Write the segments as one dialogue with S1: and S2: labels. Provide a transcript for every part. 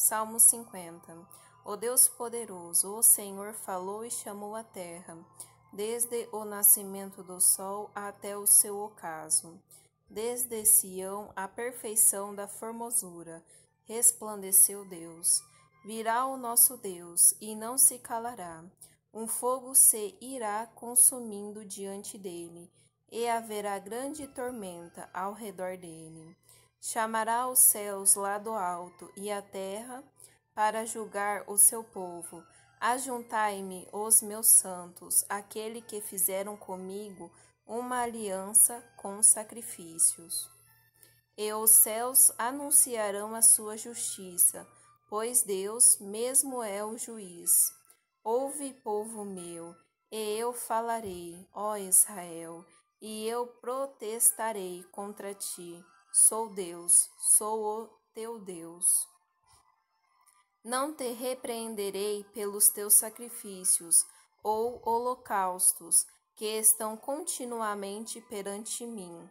S1: Salmo 50 O Deus poderoso, o Senhor falou e chamou a terra, desde o nascimento do sol até o seu ocaso. Desde Sião a perfeição da formosura, resplandeceu Deus. Virá o nosso Deus, e não se calará. Um fogo se irá consumindo diante dele, e haverá grande tormenta ao redor dele. Chamará os céus lá do alto e a terra para julgar o seu povo. Ajuntai-me os meus santos, aquele que fizeram comigo uma aliança com sacrifícios. E os céus anunciarão a sua justiça, pois Deus mesmo é o juiz. Ouve, povo meu, e eu falarei, ó Israel, e eu protestarei contra ti Sou Deus, sou o teu Deus. Não te repreenderei pelos teus sacrifícios ou holocaustos que estão continuamente perante mim.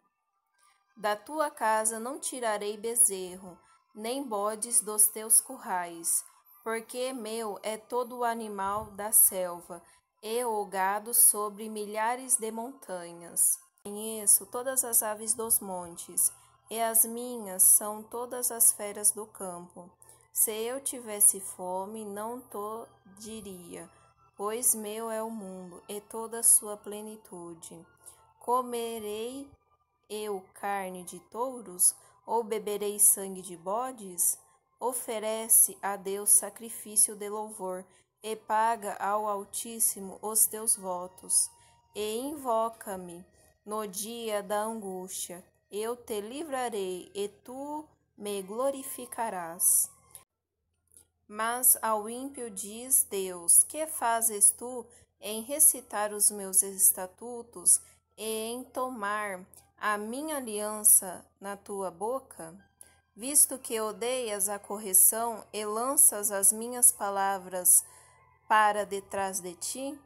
S1: Da tua casa não tirarei bezerro, nem bodes dos teus currais, porque meu é todo o animal da selva, e o gado sobre milhares de montanhas. Conheço todas as aves dos montes, e as minhas são todas as feras do campo. Se eu tivesse fome, não to diria, pois meu é o mundo e toda sua plenitude. Comerei eu carne de touros, ou beberei sangue de bodes? Oferece a Deus sacrifício de louvor, e paga ao Altíssimo os teus votos, e invoca-me no dia da angústia eu te livrarei e tu me glorificarás. Mas ao ímpio diz Deus: Que fazes tu em recitar os meus estatutos e em tomar a minha aliança na tua boca? Visto que odeias a correção e lanças as minhas palavras para detrás de ti?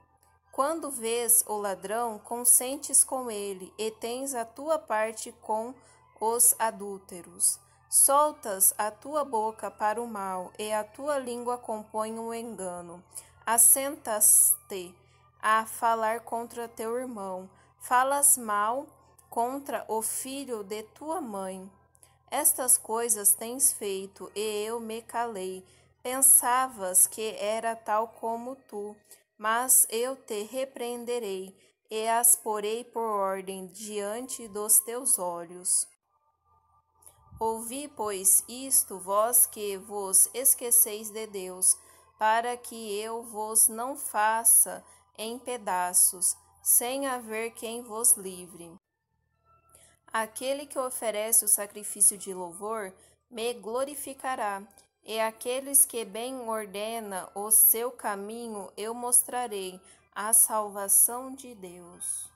S1: Quando vês o ladrão, consentes com ele, e tens a tua parte com os adúlteros. Soltas a tua boca para o mal, e a tua língua compõe o um engano. Assentas-te a falar contra teu irmão, falas mal contra o filho de tua mãe. Estas coisas tens feito, e eu me calei. Pensavas que era tal como tu mas eu te repreenderei e as porei por ordem diante dos teus olhos. Ouvi, pois, isto, vós que vos esqueceis de Deus, para que eu vos não faça em pedaços, sem haver quem vos livre. Aquele que oferece o sacrifício de louvor me glorificará, e aqueles que bem ordena o seu caminho eu mostrarei a salvação de Deus.